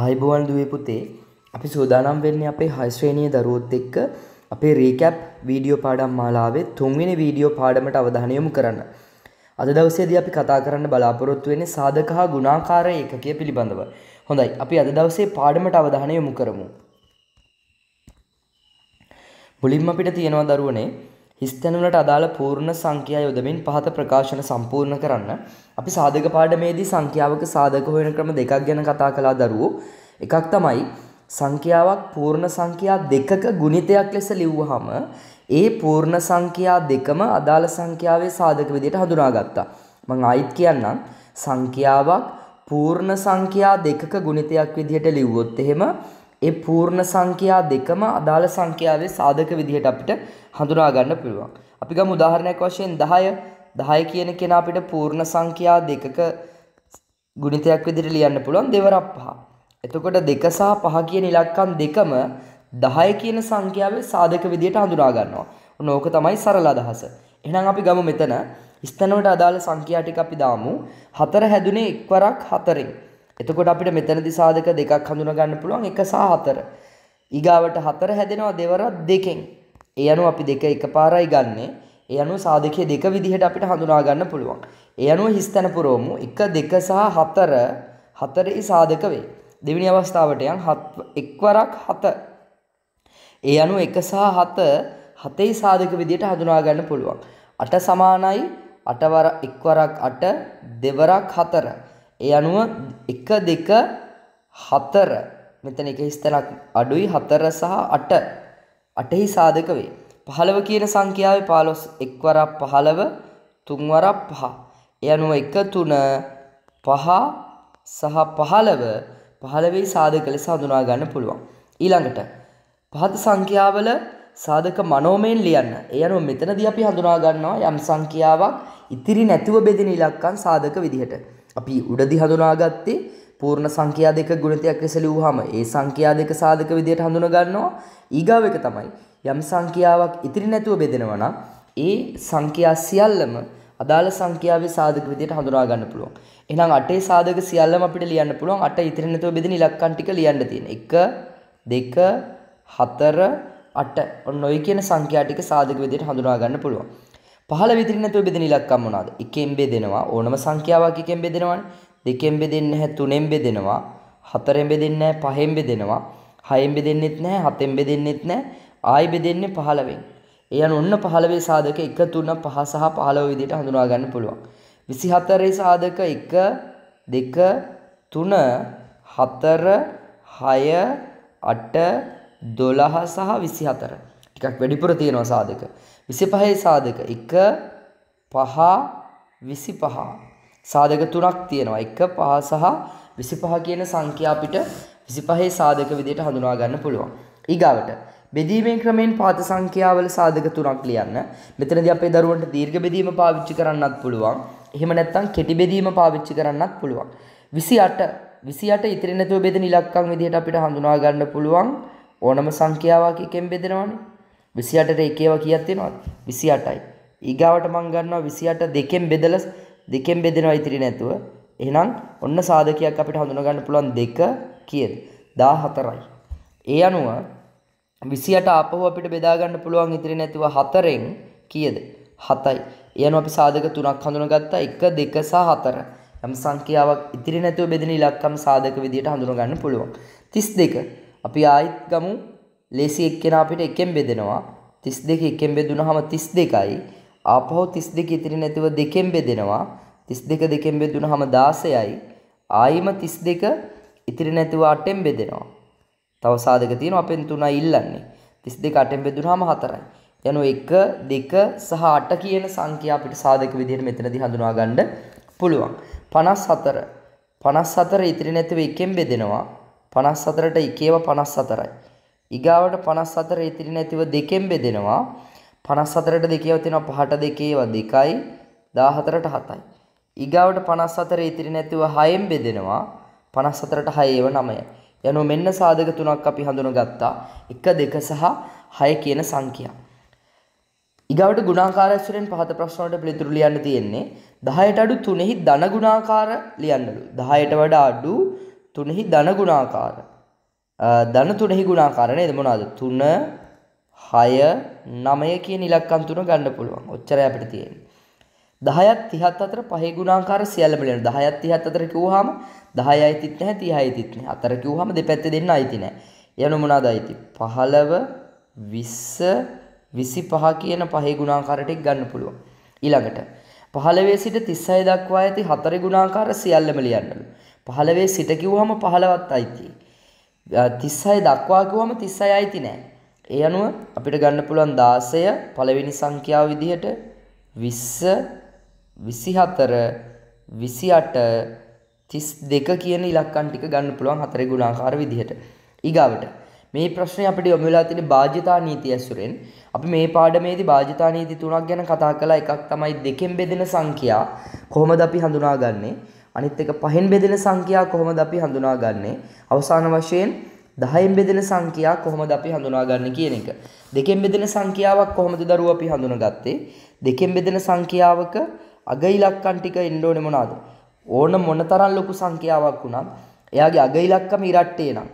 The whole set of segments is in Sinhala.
ආයිබෝවන් දුවේ පුතේ අපි සූදානම් වෙන්නේ අපේ 6 ශ්‍රේණියේ දරුවොත් එක්ක අපේ රීකැප් වීඩියෝ පාඩම් මාලාවේ තුන්වෙනි වීඩියෝ පාඩමට අවධානය යොමු කරන්න. අද දවසේදී අපි කතා කරන්න බලාපොරොත්තු වෙන්නේ සාධක හා ගුණාකාර ඒකකය පිළිබඳව. හොඳයි අපි අද දවසේ පාඩමට අවධානය යොමු කරමු. මුලින්ම අපිට තියෙනවා දරුවනේ හිස්තැනුලට අදාළ පූර්ණ සංඛ්‍යා යොදමින් පහත ප්‍රකාශන සම්පූර්ණ කරන්න. අපි සාධක පාඩමේදී සංඛ්‍යාවක සාධක හොයන ක්‍රම දෙකක් ගැන කතා කළා දරුවෝ. එකක් තමයි සංඛ්‍යාවක් පූර්ණ සංඛ්‍යා දෙකක ගුණිතයක් ලෙස ලිව්වහම ඒ පූර්ණ සංඛ්‍යා දෙකම අදාළ සංඛ්‍යාවේ සාධක විදිහට හඳුනාගත්තා. මම ආයිත් කියන්නම් සංඛ්‍යාවක් පූර්ණ සංඛ්‍යා දෙකක ගුණිතයක් විදිහට ලිව්වොත් එහෙම ඒ පූර්ණ සංඛ්‍යා දෙකම අදාළ සංඛ්‍යාවේ සාධක විදිහට අපිට හඳුනා ගන්න පුළුවන්. අපි ගමු උදාහරණයක් වශයෙන් 10 10 කියන කෙනා අපිට පූර්ණ සංඛ්‍යා දෙකක ගුණිතයක් විදිහට ලියන්න පුළුවන් දෙවරක් පහ. එතකොට 2 සහ 5 කියන ඉලක්කම් දෙකම 10 කියන සංඛ්‍යාවේ සාධක විදිහට හඳුනා ගන්නවා. ඔන්න ඕක තමයි සරල අදහස. එහෙනම් අපි ගමු මෙතන ස්ථනවලට අදාළ සංඛ්‍යා ටික අපි දාමු. 4 හැදුනේ එක්වරක් 4න්. එතකොට අපිට මෙතනදී සාධක දෙකක් හඳුනා ගන්න පුළුවන් 1 සහ 4. ඊගාවට 4 හැදෙනවා දෙවරක් දෙකෙන්. ඒ අනුව අපි දෙක එකපාරයි ගන්නෙ. ඒ අනුව සාධකයේ දෙක විදිහට අපිට හඳුනා ගන්න පුළුවන්. ඒ අනුව හිස්තැන පුරවමු 1 2 සහ 4 හතරේ සාධක වේ. දෙවෙනි අවස්ථාවට යන් එක්වරක් 7. ඒ අනුව 1 සහ 7 හතේ සාධක විදිහට හඳුනා ගන්න පුළුවන්. 8 සමානයි 8 වර එක්වරක් 8 දෙවරක් 4. ඒ අනුව 1 2 4 මෙතන එක හිස්තැනක් අඩුයි 4 සහ 8 8හි සාධක වේ. 15 කියන සංඛ්‍යාවේ 15 එක් වරක් 15 තුන් වරක් 5. ඒ අනුව 1 3 5 සහ 15 15 සාධක ලෙස හඳුනා ගන්න පුළුවන්. ඊළඟට පහත සංඛ්‍යාවල සාධක මනෝමයෙන් ලියන්න. ඒ අනුව මෙතනදී අපි හඳුනා ගන්නවා යම් සංඛ්‍යාවක් ඉතිරි නැතිව බෙදෙන ඉලක්කම් සාධක විදිහට. අපි උඩදී හඳුනාගත්තේ පූර්ණ සංඛ්‍යා දෙක ගුණිතයක් ලෙස ලිව්වහම ඒ සංඛ්‍යා දෙක සාධක විදිහට හඳුනා ගන්නවා. ඊගාව එක තමයි යම් සංඛ්‍යාවක් ඉතිරි නැතුව බෙදෙනවා නම් ඒ සංඛ්‍යා සියල්ලම අදාළ සංඛ්‍යාවේ සාධක විදිහට හඳුනා ගන්න පුළුවන්. එහෙනම් 8 සාධක සියල්ලම අපිට ලියන්න පුළුවන්. 8 ඉතිරි නැතුව බෙදෙන ඉලක්කම් ටික ලියන්න තියෙන. 1 2 4 8 ඔන්න ඔය කියන සංඛ්‍යා ටික සාධක විදිහට හඳුනා ගන්න පුළුවන්. 15 ඉතිරි නැතුව බෙදෙන ඉලක්කම් මොනවාද? 1ෙන් බෙදෙනවා. ඕනම සංඛ්‍යාවක් 1ෙන් බෙදෙනවනේ. 2ෙන් බෙදෙන්නේ නැහැ 3ෙන් බෙදෙනවා. 4ෙන් බෙදෙන්නේ නැහැ 5ෙන් බෙදෙනවා. 6ෙන් බෙදෙන්නෙත් නැහැ 7ෙන් බෙදෙන්නෙත් නැහැ. ආයි බෙදෙන්නේ 15ෙන්. ඒ අනුව ඔන්න 15 සාධක 1 3 5 සහ 15 විදිහට හඳුනා ගන්න පුළුවන්. 24 සාධක 1 2 3 4 6 8 12 සහ 24. ටිකක් වැඩිපුර තියෙනවා සාධක. 25 සාධක 1 5 25. සාධක තුනක් තියෙනවා. 1 5 සහ 25 කියන සංඛ්‍යා අපිට 25 සාධක විදිහට හඳුනා ගන්න පුළුවන්. ඊගාවට බෙදීමේ ක්‍රමයෙන් පාත සංඛ්‍යාවල සාධක තුනක් ලියන්න. මෙතනදී අපේ දරුවන්ට දීර්ඝ බෙදීම පාවිච්චි කරන්නත් පුළුවන්. එහෙම නැත්නම් කෙටි බෙදීම පාවිච්චි කරන්නත් පුළුවන්. 28 28 ඉතිරි නැතුව බෙදෙන ඉලක්කම් විදිහට අපිට හඳුනා ගන්න පුළුවන් ඕනම සංඛ්‍යාවක් එකෙන් බෙදෙනවනේ. 28ට එකේව කීයක් තියෙනවද? 28යි. ඊගාවට මම ගන්නවා 28 දෙකෙන් බෙදලා දෙකෙන් බෙදෙනවා ඉතිරි නැතුව. එහෙනම් ඔන්න සාධකයක් අපිට හඳුනා ගන්න පුළුවන් දෙක කීයද? 14යි. ඒ අනුව 28 ආපහු අපිට බෙදා ගන්න පුළුවන් ඉතිරි නැතිව 4න් කීයද? 7යි. ඒ අනුව අපි සාධක තුනක් හඳුනාගත්තා 1 2 සහ 4. යම් සංඛ්‍යාවක් ඉතිරි නැතුව බෙදෙන ඉලක්කම් සාධක විදිහට හඳුනා ගන්න පුළුවන්. 32. අපි ආයිත් ගමු ලේසි එක්කෙනා අපිට එකෙන් බෙදෙනවා. 32 එකෙන් බෙදුනහම 32යි. ආපහු 32 ඉතිරි නැතිව දෙකෙන් බෙදෙනවා. 32 දෙකෙන් බෙදුනහම 16යි. ආයිම 32 ඉතිරි නැතිව 8ෙන් බෙදෙනවා. තව සාධක තියෙනවා අපෙන් 3යි ඉල්ලන්නේ. 32 8ෙන් බෙදුනහම 4යි. යනු 1 2 සහ 8 කියන සංඛ්‍යා අපිට සාධක විදිහට මෙතනදී හඳුනා ගන්න පුළුවන්. 54 54 ඉතිරි නැතිව එකෙන් බෙදෙනවා. 54ට එකේව 54යි. ඊගාවට 54 ඉතිරි නැතිව දෙකෙන් බෙදෙනවා. 54ට දෙකේව තියෙනවා 5ට දෙකේව 2යි 14ට 7යි. ඊගාවට 54 ඉතිරි නැතිව 6ෙන් බෙදෙනවා. 54ට 6 ඒව 9යි. යනු මෙන්න සාධක තුනක් අපි හඳුනගත්තා. 1 2 සහ 6 කියන සංඛ්‍යා. ඊගාවට ගුණාකාර ඇසුරෙන් පහත ප්‍රශ්න වලට පිළිතුරු ලියන්න තියෙන්නේ 10ට අඩු 3හි ධන ගුණාකාර ලියන්නලු. 10ට වඩා අඩු තුනෙහි ධන ගුණාකාර. ධන තුනෙහි ගුණාකාර නේද මොනවාද? 3 6 9 කියන ඉලක්කම් තුන ගන්න පුළුවන්. ඔච්චරයි අපිට තියෙන්නේ. 10ත් 30ත් අතර පහේ ගුණාකාර සියල්ලම ලියන්න. 10ත් 30ත් අතර කිව්වහම 10යි අයිතිත් නැහැ 30යි අයිතිත් නැහැ. අතර කිව්වහම දෙපැත්තේ දෙන්න අයිති නැහැ. යනු මොනවාද අයිති? 15 20 25 කියන පහේ ගුණාකාර ටික ගන්න පුළුවන්. ඊළඟට 15 සිට 36 දක්වා ඇති හතරේ ගුණාකාර සියල්ලම ලියන්නලු. 15 සිට කිව්වහම 15ත් අයිති. 36 දක්වා කිව්වම 36 අයිති නෑ. ඒ අනුව අපිට ගන්න පුළුවන් 16 පළවෙනි සංඛ්‍යාව විදිහට 20 24 28 32 කියන ඉලක්කම් ටික ගන්න පුළුවන් හතරේ ගුණාකාර විදිහට. ඊගාවට මේ ප්‍රශ්නේ අපිට යොමු වෙලා තියෙන බාජ්‍යතා නීතිය ඇසුරෙන් අපි මේ පාඩමේදී බාජ්‍යතා නීති තුනක් ගැන කතා කළා. එකක් තමයි දෙකෙන් බෙදෙන සංඛ්‍යා කොහොමද අපි හඳුනාගන්නේ? අනිත් එක පහෙන් බෙදෙන සංඛ්‍යා කොහොමද අපි හඳුනාගන්නේ? අවසාන වශයෙන් 10න් බෙදෙන සංඛ්‍යා කොහොමද අපි හඳුනාගන්නේ කියන එක. දෙකෙන් බෙදෙන සංඛ්‍යාවක් කොහොමද දරුවෝ අපි හඳුනාගත්තේ? දෙකෙන් බෙදෙන සංඛ්‍යාවක අග ඉලක්කම් ටික එන්න ඕනේ මොනවාද? ඕන මොනතරම් ලොකු සංඛ්‍යාවක් වුණත් එයාගේ අග ඉලක්කම ඉරට්ටේ නම්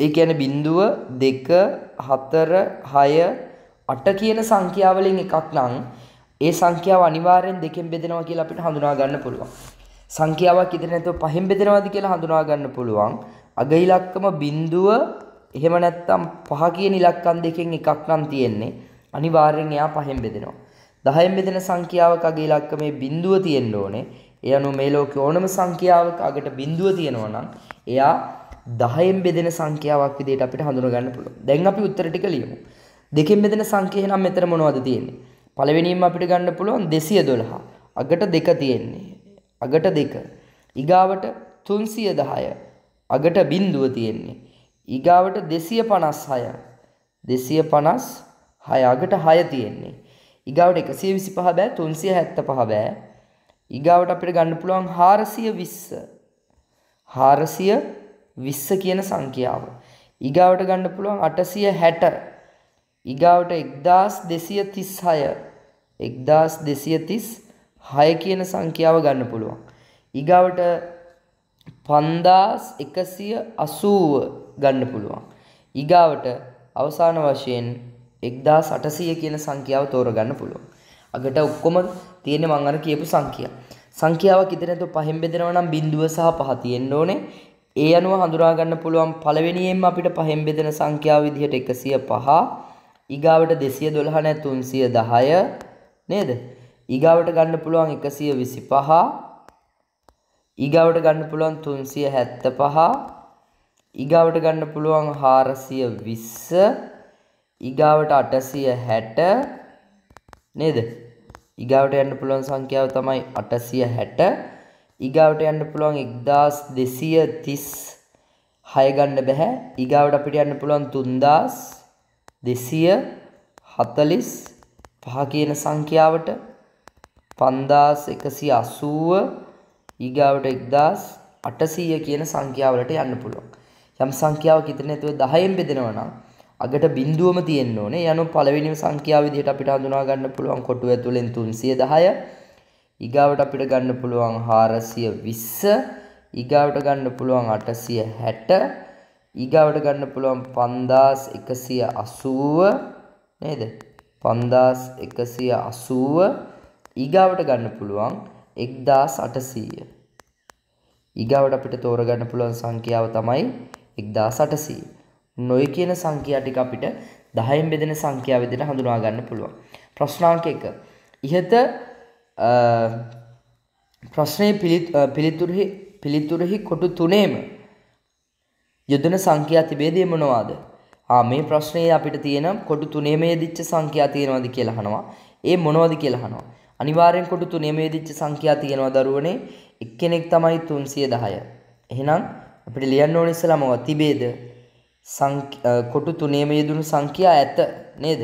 ඒ කියන්නේ බිඳුව 2 4 6 8 කියන සංඛ්‍යාවලින් එකක් නම් ඒ සංඛ්‍යාව අනිවාර්යෙන් දෙකෙන් බෙදෙනවා කියලා අපිට හඳුනා ගන්න පුළුවන්. සංඛ්‍යාවක් ඉදිරිය නැතුව පහෙන් බෙදෙනවාද කියලා හඳුනා ගන්න පුළුවන්. අග ඉලක්කම බිඳුව එහෙම නැත්නම් පහ කියන ඉලක්කම් දෙකෙන් එකක් නම් තියෙන්නේ. අනිවාර්යෙන් එයා පහෙන් බෙදෙනවා. 10න් බෙදෙන සංඛ්‍යාවක අග ඉලක්කමේ බිඳුව තියෙන්න ඕනේ. ඒ අනුව මේ ලෝකේ ඕනම සංඛ්‍යාවක අගට බිඳුව තියෙනවා නම් එයා 10න් බෙදෙන සංඛ්‍යාවක් විදිහට අපිට හඳුනා ගන්න පුළුවන්. දැන් අපි උත්තර ටික ලියමු. දෙකෙන් බෙදෙන සංඛ්‍යා නම් මෙතන මොනවද තියෙන්නේ? පළවෙනියෙන්ම අපිට ගන්න පුළුවන් 212. අගට 2 තියෙන්නේ. අගට 2. ඊගාවට 310. අගට බිඳුව තියෙන්නේ. ඊගාවට 256. 256 අගට 6 තියෙන්නේ. ඊගාවට 125 බෑ 375 බෑ. ඊගාවට අපිට ගන්න පුළුවන් 420. 420 කියන සංඛ්‍යාව. ඊගාවට ගන්න පුළුවන් 860. ඊගාවට 1236. 1236 කියන සංඛ්‍යාව ගන්න පුළුවන්. ඊගාවට 5180 ගන්න පුළුවන්. ඊගාවට අවසාන වශයෙන් 1800 කියන සංඛ්‍යාව තෝරගන්න පුළුවන්. අගට ඔක්කොම තියෙන්නේ මම අර කියපු සංඛ්‍යා. සංඛ්‍යාවක් ඉතින් නැතුව පහෙන් බෙදෙනවා නම් බිඳුව සහ පහ තියෙන්න ඕනේ. ඒ අනුව හඳුනා ගන්න පුළුවන් පළවෙනියෙන්ම අපිට පහෙන් බෙදෙන සංඛ්‍යාව විදිහට 105 ඊගාවට 212 නැත් 310 නේද? ඊගාවට ගන්න පුළුවන් 125 ඊගාවට ගන්න පුළුවන් 375 ඊගාවට ගන්න පුළුවන් 420 ඊගාවට 860 නේද? ඊගාවට යන්න පුළුවන් සංඛ්‍යාව තමයි 860. ඊගාවට යන්න පුළුවන් 1236 ගන්න බෑ. ඊගාවට අපිට යන්න පුළුවන් 3245 කියන සංඛ්‍යාවට 5180 ඊගාවට 1800 කියන සංඛ්‍යාවලට යන්න පුළුවන්. යම් සංඛ්‍යාවක් ඉතින් නැතුව 10න් බෙදෙනවා නම් අගට බිඳුවම තියෙන්න ඕනේ. යනු පළවෙනිම සංඛ්‍යාව විදිහට අපිට හඳුනා ගන්න පුළුවන් කොටුව ඇතුලෙන් 310. ඊගාවට අපිට ගන්න පුළුවන් 420. ඊගාවට ගන්න පුළුවන් 860. ඊගාවට ගන්න පුළුවන් 5180 නේද? 5180 ඊගාවට ගන්න පුළුවන් 1800. ඊගාවට අපිට තෝරගන්න පුළුවන් සංඛ්‍යාව තමයි 1800. නොයි කියන සංඛ්‍යා ටික අපිට 10න් බෙදෙන සංඛ්‍යා විදිහට හඳුනා ගන්න පුළුවන්. ප්‍රශ්නාංක 1. ඉහත ප්‍රශ්නයේ පිළිතුරෙහි පිළිතුරෙහි කොටු තුනේම යොදන සංඛ්‍යා තිබේදී මොනවාද? ආ මේ ප්‍රශ්නේ අපිට තියෙන කොටු තුනේම යෙදිච්ච සංඛ්‍යා තියෙනවද කියලා අහනවා. ඒ මොනවද කියලා අහනවා. අනිවාර්යෙන් කොටු තුනේම යෙදිච්ච සංඛ්‍යා තියෙනවා දරුවනේ. එක්කෙනෙක් තමයි 310. එහෙනම් අපිට ලියන්න ඕනේ ඉස්සලා මොකක්ද තිබේද? කොටු තුනේම යෙදුණු සංඛ්‍යා ඇත නේද?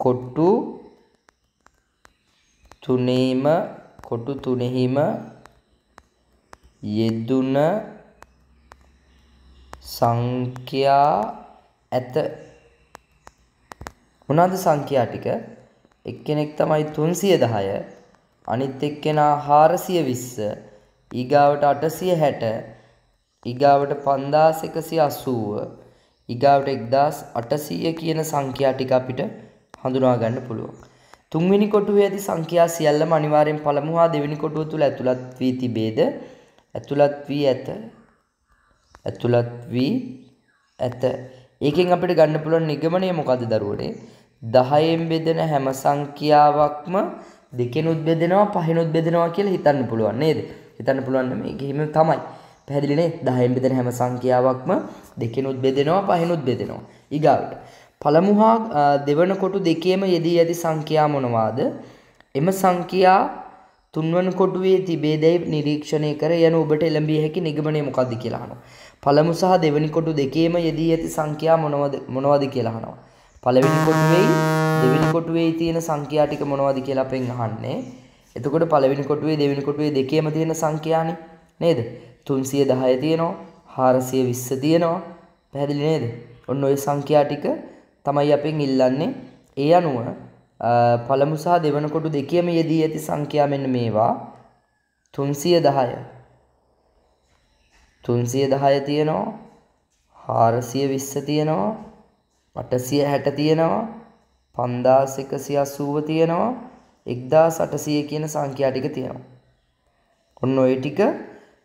කොටු තුනේම කොටු තුනෙහිම යෙදුන සංඛ්‍යා ඇත මොනවාද සංඛ්‍යා ටික එක්කෙනෙක් තමයි 310 අනිත් එක්කෙනා 420 ඊගාවට 860 ඊගාවට 5180 ඊගාවට 1800 කියන සංඛ්‍යා ටික අපිට හඳුනා ගන්න පුළුවන්. තුන්වෙනි කොටුවේ ඇති සංඛ්‍යා සියල්ලම අනිවාර්යෙන් පළමු හා දෙවෙනි කොටුව තුල ඇතුළත් වී තිබේද? ඇතුළත් වී ඇත. ඇතුළත් වී ඇත. ඒකෙන් අපිට ගන්න පුළුවන් නිගමනය මොකද්ද දරුවනේ? 10න් බෙදෙන හැම සංඛ්‍යාවක්ම දෙකෙනුත් බෙදෙනවා පහෙනුත් බෙදෙනවා කියලා හිතන්න පුළුවන් නේද? හිතන්න පුළුවන් මේක හිම තමයි. පැහැදිලි නේ? 10න් බෙදෙන හැම සංඛ්‍යාවක්ම දෙකෙනුත් බෙදෙනවා පහෙනුත් බෙදෙනවා. ඊගාවට පළමු හා දෙවන කොටු දෙකේම යෙදී ඇති සංඛ්‍යා මොනවාද? එම සංඛ්‍යා තුන්වන කොටුවේ තිබේදැයි නිරීක්ෂණය කර යන ඔබට එළඹිය හැකි නිගමනය මොකක්ද කියලා අහනවා. පළමු සහ දෙවෙනි කොටු දෙකේම යෙදී ඇති සංඛ්‍යා මොනවද මොනවද කියලා අහනවා. පළවෙනි කොටුවේයි දෙවෙනි කොටුවේයි තියෙන සංඛ්‍යා ටික මොනවද කියලා අපෙන් අහන්නේ. එතකොට පළවෙනි කොටුවේ දෙවෙනි කොටුවේ දෙකේම තියෙන සංඛ්‍යානේ නේද? 310 තියෙනවා 420 තියෙනවා. පැහැදිලි නේද? ඔන්න ඔය සංඛ්‍යා ටික තමයි අපෙන් ඉල්ලන්නේ. ඒ අනුව පළමු සහ දෙවන කොටු දෙකේම යෙදී ඇති සංඛ්‍යා මෙන්න මේවා 310 310 තියෙනවා 420 තියෙනවා 860 තියෙනවා 5180 තියෙනවා 1800 කියන සංඛ්‍යා ටික තියෙනවා. ඔන්න ඔය ටික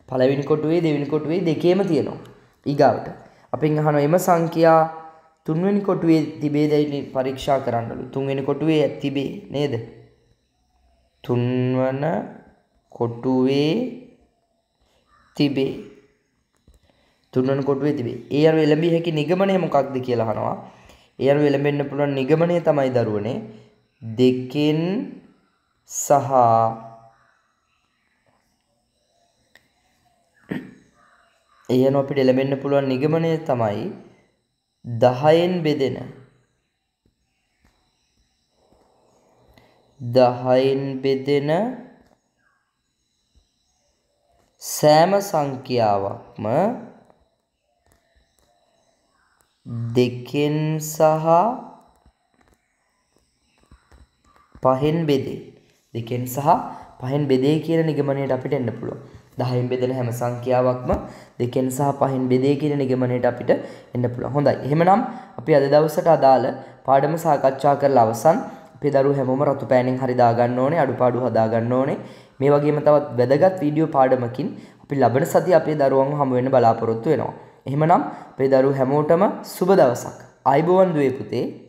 පළවෙනි කොටුවේ දෙවෙනි කොටුවේ දෙකේම තියෙනවා. ඊගාවට අපෙන් අහනවා එම සංඛ්‍යා තුන්වෙනි කොටුවේ තිබේදැයි පරීක්ෂා කරන්නලු. තුන්වෙනි කොටුවේ තිබේ නේද? තුන්වන කොටුවේ තිබේ. තුන්වන කොටුවේ තිබේ. ඒ අනුව එළඹිය හැකි නිගමනය මොකක්ද කියලා අහනවා. ඒ අනුව එළඹෙන්න පුළුවන් නිගමනය තමයි දරුවනේ. දෙකෙන් සහ ඒ අනුව අපිට එළඹෙන්න පුළුවන් නිගමනය තමයි දහයෙන් බෙදෙන. දහයෙන් බෙදෙන සෑම සංඛ්‍යාවක්ම දෙකෙන් සහ පහෙන් බෙදේ. දෙකෙන් සහ පහෙන් බෙදේ කියන නිගමනයට අපිට එන්න පුළුවන්. 10න් බෙදෙන හැම සංඛ්‍යාවක්ම දෙකෙන් සහ පහෙන් බෙදේ කියන නිගමනයට අපිට එන්න පුළුවන්. හොඳයි. එහෙමනම් අපි අද දවසට අදාළ පාඩම සාකච්ඡා කරලා අවසන්. අපේ දරුවෝ හැමෝම රතු පෑනෙන් හරි දාගන්න ඕනේ, අඩුපාඩු හදාගන්න ඕනේ. මේ වගේම තවත් වැදගත් වීඩියෝ පාඩමකින් අපි ලබන සතිය අපේ දරුවන්ව හමු වෙන්න බලාපොරොත්තු වෙනවා. එහෙමනම් අපේ දරුවෝ හැමෝටම සුබ දවසක්. ආයිබෝවන් දුවේ පුතේ.